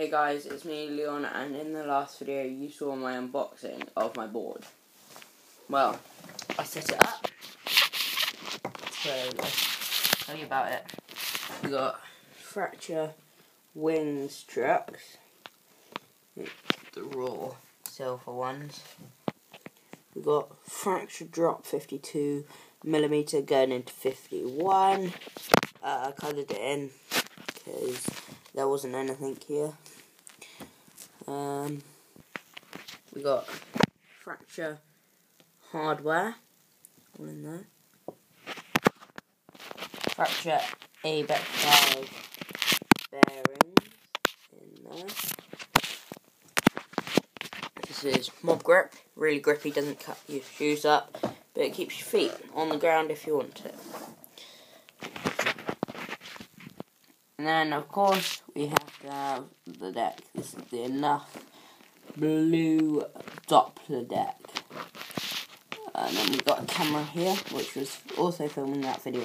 Hey guys, it's me Leon and in the last video you saw my unboxing of my board. Well, I set it up. So let's tell you about it. We got Fracture Wings trucks. The raw silver ones. We got Fracture Drop 52 millimeter going into 51. Uh, I coloured it in because there wasn't anything here. Um, we got fracture hardware, all in there. Fracture ABEC 5 bearings in there. This is Mob Grip, really grippy, doesn't cut your shoes up, but it keeps your feet on the ground if you want it. And then, of course, we have to have the deck. This is the Enough Blue Doppler deck. And then we've got a camera here, which was also filming that video.